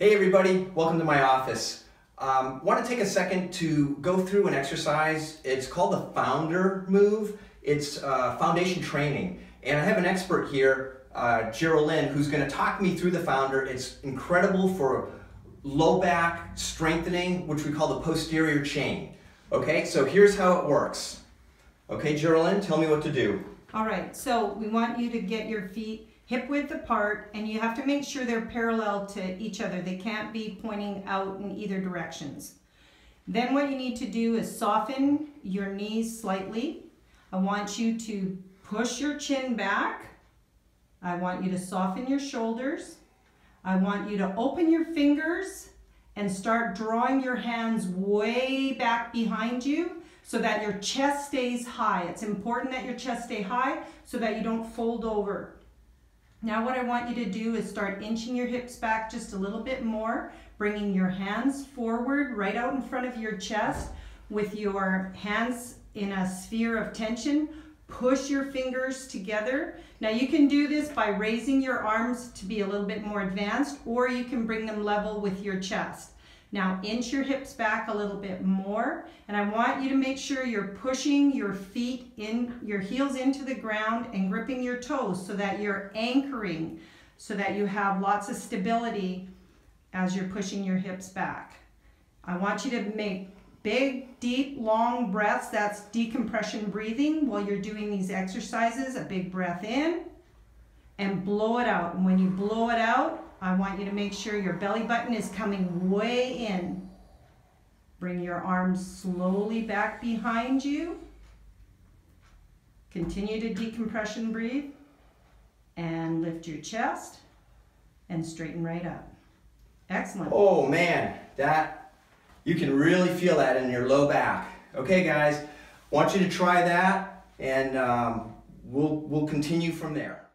Hey everybody, welcome to my office. Um, want to take a second to go through an exercise. It's called the founder move. It's uh, foundation training. And I have an expert here, uh, Geraldine, who's going to talk me through the founder. It's incredible for low back strengthening, which we call the posterior chain. Okay, so here's how it works. Okay, Geraldine, tell me what to do. All right, so we want you to get your feet hip width apart and you have to make sure they're parallel to each other. They can't be pointing out in either directions. Then what you need to do is soften your knees slightly. I want you to push your chin back. I want you to soften your shoulders. I want you to open your fingers and start drawing your hands way back behind you so that your chest stays high. It's important that your chest stay high so that you don't fold over. Now what I want you to do is start inching your hips back just a little bit more, bringing your hands forward right out in front of your chest with your hands in a sphere of tension. Push your fingers together. Now you can do this by raising your arms to be a little bit more advanced or you can bring them level with your chest. Now inch your hips back a little bit more and I want you to make sure you're pushing your feet in, your heels into the ground and gripping your toes so that you're anchoring so that you have lots of stability as you're pushing your hips back. I want you to make big, deep, long breaths. That's decompression breathing while you're doing these exercises. A big breath in and blow it out. And when you blow it out, I want you to make sure your belly button is coming way in. Bring your arms slowly back behind you. Continue to decompression breathe. And lift your chest and straighten right up. Excellent. Oh man, that, you can really feel that in your low back. Okay guys, want you to try that and um, we'll, we'll continue from there.